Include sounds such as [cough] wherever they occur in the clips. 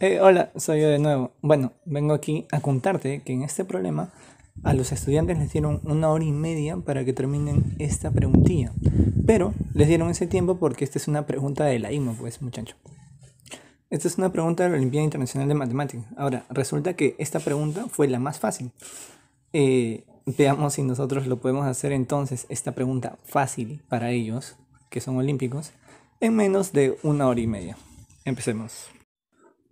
Eh, hola, soy yo de nuevo. Bueno, vengo aquí a contarte que en este problema a los estudiantes les dieron una hora y media para que terminen esta preguntilla. Pero les dieron ese tiempo porque esta es una pregunta de la IMO, pues muchacho. Esta es una pregunta de la Olimpiada Internacional de Matemáticas. Ahora, resulta que esta pregunta fue la más fácil. Eh, veamos si nosotros lo podemos hacer entonces, esta pregunta fácil para ellos, que son olímpicos, en menos de una hora y media. Empecemos.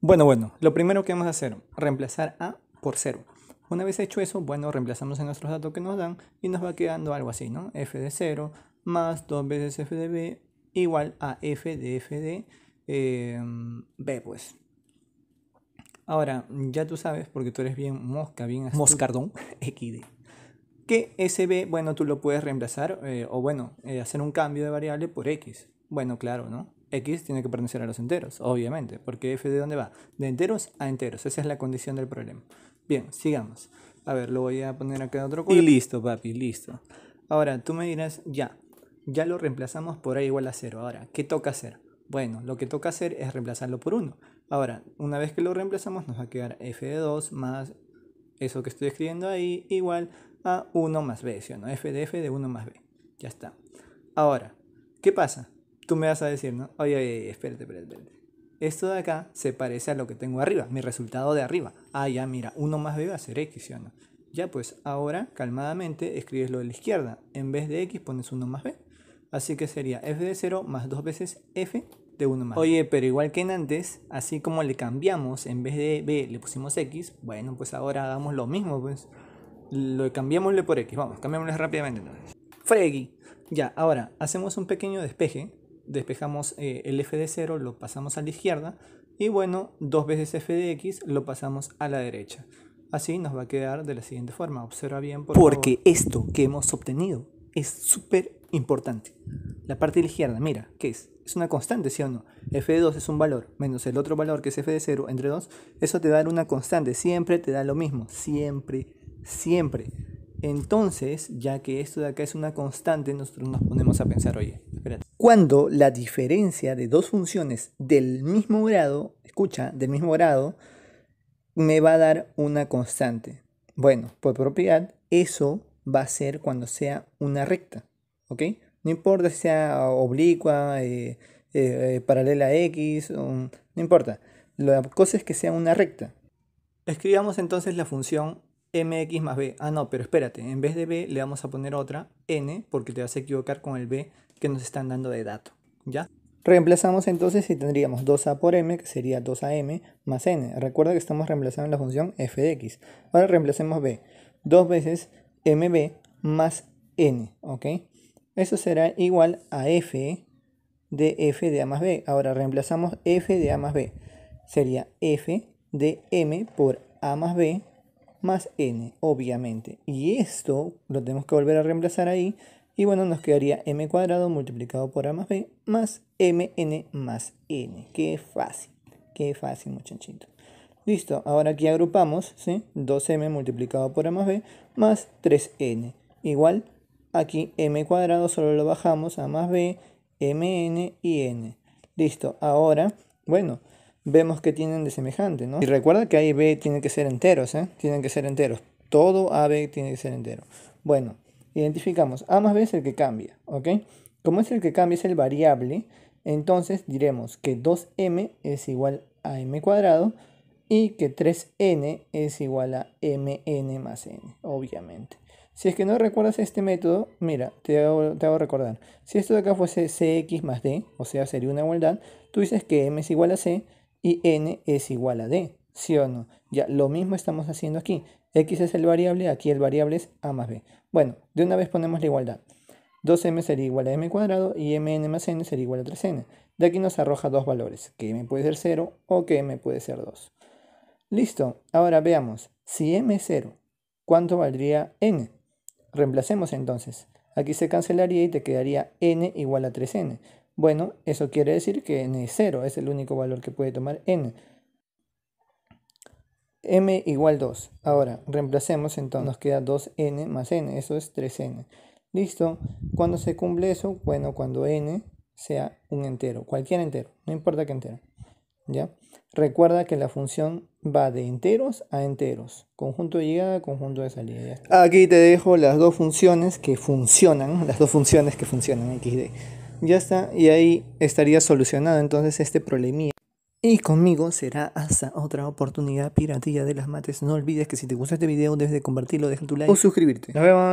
Bueno, bueno, lo primero que vamos a hacer, reemplazar A por 0. Una vez hecho eso, bueno, reemplazamos en nuestros datos que nos dan y nos va quedando algo así, ¿no? f de 0 más 2 veces f de b igual a f de f de em, b, pues. Ahora, ya tú sabes, porque tú eres bien mosca, bien moscardón, XD, que b, bueno, tú lo puedes reemplazar eh, o bueno, eh, hacer un cambio de variable por x. Bueno, claro, ¿no? X tiene que pertenecer a los enteros, obviamente, porque f de dónde va? De enteros a enteros, esa es la condición del problema. Bien, sigamos. A ver, lo voy a poner acá en otro color. Y listo, papi, listo. Ahora, tú me dirás, ya, ya lo reemplazamos por a igual a 0. Ahora, ¿qué toca hacer? Bueno, lo que toca hacer es reemplazarlo por 1. Ahora, una vez que lo reemplazamos, nos va a quedar f de 2 más eso que estoy escribiendo ahí, igual a 1 más b, ¿sí o no? f de f de 1 más b. Ya está. Ahora, ¿qué pasa? Tú me vas a decir, ¿no? Oye, oye, espérate, espérate, espérate. Esto de acá se parece a lo que tengo arriba, mi resultado de arriba. Ah, ya, mira, 1 más b va a ser x, ¿sí o no? Ya, pues ahora, calmadamente, escribes lo de la izquierda. En vez de x pones 1 más b. Así que sería f de 0 más 2 veces f de 1 más Oye, pero igual que en antes, así como le cambiamos, en vez de b le pusimos x, bueno, pues ahora hagamos lo mismo, pues. Lo cambiamosle por x. Vamos, cambiémosle rápidamente entonces. Fregui. Ya, ahora, hacemos un pequeño despeje despejamos eh, el f de 0, lo pasamos a la izquierda y bueno, dos veces f de x lo pasamos a la derecha. Así nos va a quedar de la siguiente forma. Observa bien. Por Porque esto que hemos obtenido es súper importante. La parte de la izquierda, mira, ¿qué es? Es una constante, ¿sí o no? f de 2 es un valor, menos el otro valor que es f de 0 entre 2. Eso te va a dar una constante. Siempre te da lo mismo. Siempre, siempre. Entonces, ya que esto de acá es una constante, nosotros nos ponemos a pensar, oye. Cuando la diferencia de dos funciones del mismo grado, escucha, del mismo grado, me va a dar una constante. Bueno, por propiedad, eso va a ser cuando sea una recta, ¿ok? No importa si sea oblicua, eh, eh, paralela a x, no importa. La cosa es que sea una recta. Escribamos entonces la función mx más b. Ah, no, pero espérate, en vez de b le vamos a poner otra, n, porque te vas a equivocar con el b que nos están dando de dato, ¿ya? Reemplazamos entonces y tendríamos 2a por m, que sería 2am más n. Recuerda que estamos reemplazando la función f de x. Ahora reemplacemos b. 2 veces mb más n, ¿ok? Eso será igual a f de f de a más b. Ahora reemplazamos f de a más b. Sería f de m por a más b más n, obviamente. Y esto lo tenemos que volver a reemplazar ahí. Y bueno, nos quedaría m cuadrado multiplicado por a más b más mn más n. Qué fácil, qué fácil muchachito. Listo, ahora aquí agrupamos, ¿sí? 2m multiplicado por a más b más 3n. Igual, aquí m cuadrado solo lo bajamos a más b, mn y n. Listo, ahora, bueno, vemos que tienen de semejante, ¿no? Y recuerda que A y B tienen que ser enteros, ¿eh? Tienen que ser enteros. Todo AB tiene que ser entero. Bueno, identificamos A más B es el que cambia, ¿ok? Como es el que cambia, es el variable, entonces diremos que 2m es igual a m cuadrado y que 3n es igual a mn más n, obviamente. Si es que no recuerdas este método, mira, te hago, te hago, recordar. Si esto de acá fuese cx más d, o sea, sería una igualdad, tú dices que m es igual a c y n es igual a d, ¿sí o no? Ya, lo mismo estamos haciendo aquí. x es el variable, aquí el variable es a más b. Bueno, de una vez ponemos la igualdad. 2m sería igual a m cuadrado y mn más n sería igual a 3n. De aquí nos arroja dos valores, que m puede ser 0 o que m puede ser 2. Listo, ahora veamos, si m es 0, ¿cuánto valdría n? Reemplacemos entonces. Aquí se cancelaría y te quedaría n igual a 3n. Bueno, eso quiere decir que n es 0, es el único valor que puede tomar n. m igual 2. Ahora, reemplacemos, entonces nos queda 2n más n, eso es 3n. Listo. ¿Cuándo se cumple eso? Bueno, cuando n sea un entero, cualquier entero, no importa qué entero. ¿Ya? Recuerda que la función va de enteros a enteros. Conjunto de llegada, conjunto de salida. Aquí te dejo las dos funciones que funcionan. [laughs] Las dos funciones que funcionan XD. Ya está. Y ahí estaría solucionado entonces este problemilla. Y conmigo será hasta otra oportunidad piratilla de las mates. No olvides que si te gustó este video debes de compartirlo, dejar tu like o suscribirte. Nos vemos.